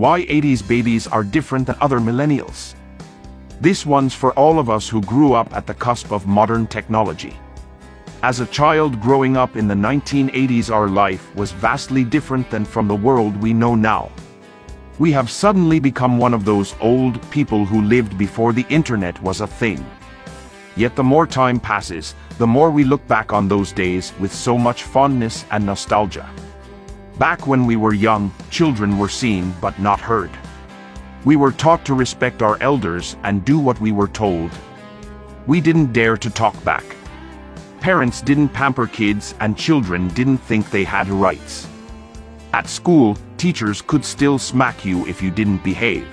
Why 80s babies are different than other millennials. This one's for all of us who grew up at the cusp of modern technology. As a child growing up in the 1980s our life was vastly different than from the world we know now. We have suddenly become one of those old people who lived before the internet was a thing. Yet the more time passes, the more we look back on those days with so much fondness and nostalgia. Back when we were young, children were seen but not heard. We were taught to respect our elders and do what we were told. We didn't dare to talk back. Parents didn't pamper kids and children didn't think they had rights. At school, teachers could still smack you if you didn't behave.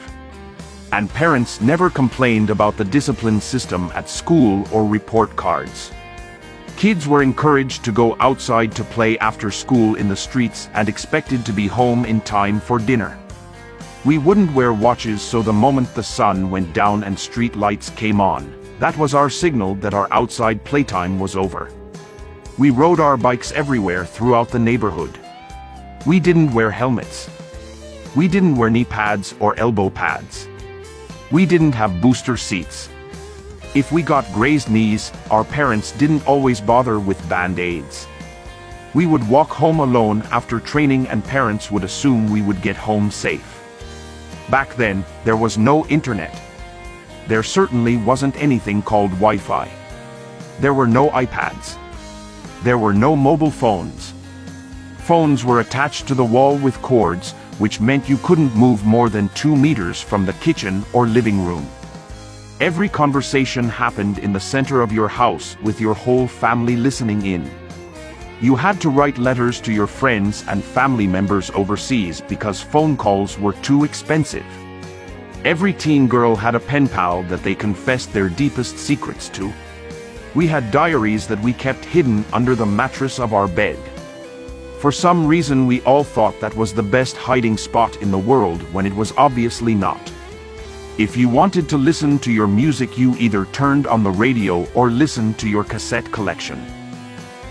And parents never complained about the discipline system at school or report cards. Kids were encouraged to go outside to play after school in the streets and expected to be home in time for dinner. We wouldn't wear watches so the moment the sun went down and street lights came on, that was our signal that our outside playtime was over. We rode our bikes everywhere throughout the neighborhood. We didn't wear helmets. We didn't wear knee pads or elbow pads. We didn't have booster seats. If we got grazed knees, our parents didn't always bother with band-aids. We would walk home alone after training and parents would assume we would get home safe. Back then, there was no internet. There certainly wasn't anything called Wi-Fi. There were no iPads. There were no mobile phones. Phones were attached to the wall with cords, which meant you couldn't move more than two meters from the kitchen or living room. Every conversation happened in the center of your house with your whole family listening in. You had to write letters to your friends and family members overseas because phone calls were too expensive. Every teen girl had a pen pal that they confessed their deepest secrets to. We had diaries that we kept hidden under the mattress of our bed. For some reason we all thought that was the best hiding spot in the world when it was obviously not. If you wanted to listen to your music you either turned on the radio or listened to your cassette collection.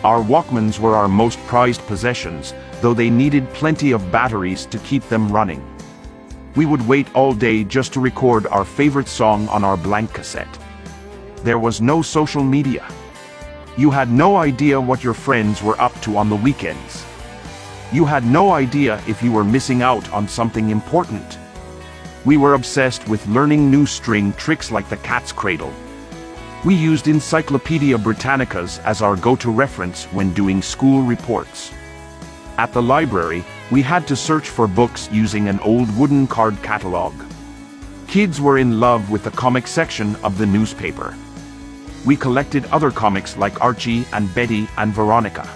Our Walkmans were our most prized possessions, though they needed plenty of batteries to keep them running. We would wait all day just to record our favorite song on our blank cassette. There was no social media. You had no idea what your friends were up to on the weekends. You had no idea if you were missing out on something important. We were obsessed with learning new string tricks like the cat's cradle, we used Encyclopedia Britannicas as our go-to reference when doing school reports. At the library, we had to search for books using an old wooden card catalog. Kids were in love with the comic section of the newspaper. We collected other comics like Archie and Betty and Veronica.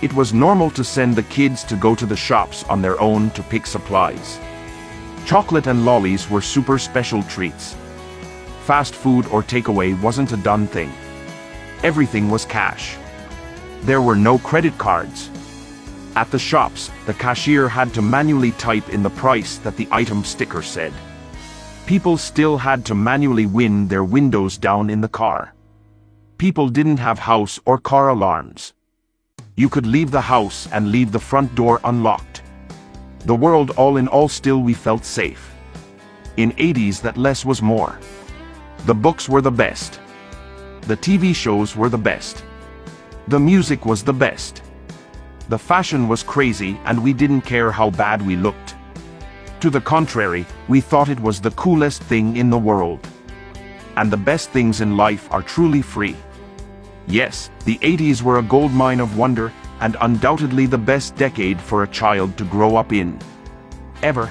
It was normal to send the kids to go to the shops on their own to pick supplies. Chocolate and lollies were super special treats fast food or takeaway wasn't a done thing. Everything was cash. There were no credit cards. At the shops, the cashier had to manually type in the price that the item sticker said. People still had to manually win their windows down in the car. People didn't have house or car alarms. You could leave the house and leave the front door unlocked. The world all in all still we felt safe. In 80s that less was more. The books were the best. The TV shows were the best. The music was the best. The fashion was crazy and we didn't care how bad we looked. To the contrary, we thought it was the coolest thing in the world. And the best things in life are truly free. Yes, the 80s were a goldmine of wonder and undoubtedly the best decade for a child to grow up in. Ever.